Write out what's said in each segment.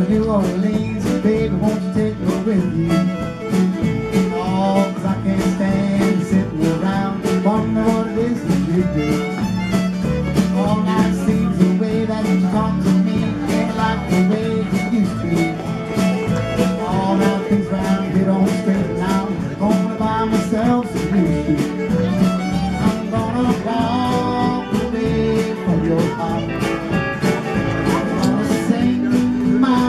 Orleans, baby, won't you take me with you? Oh, cause I can't stand sitting around, wondering what it is that you do.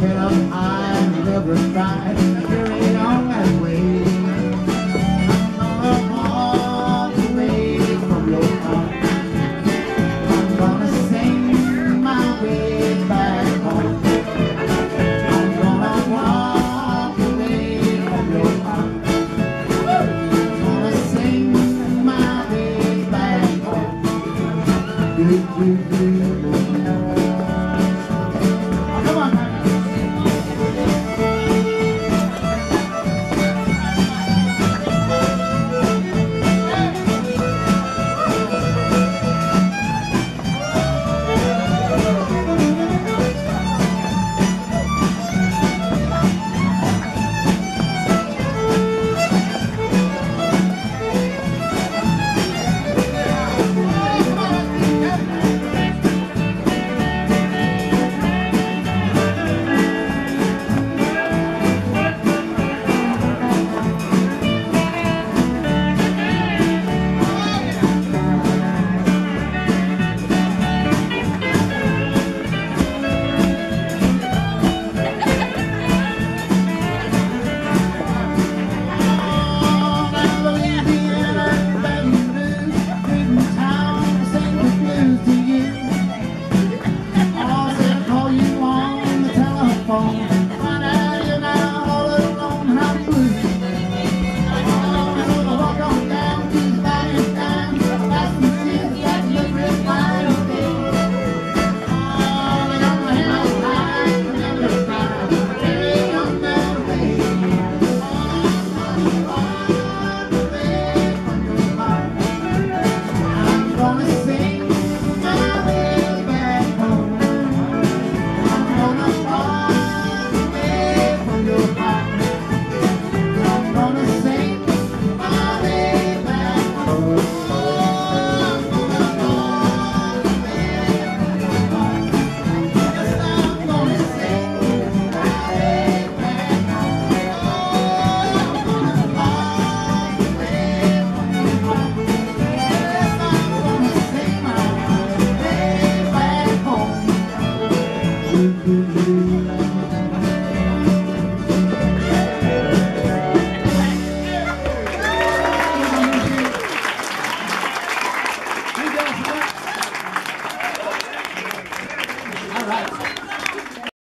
get up high never try carry on way. I'm gonna walk away from your heart. I'm gonna sing my way back home. I'm gonna walk away from your heart. I'm gonna sing my way back home. Come on, honey.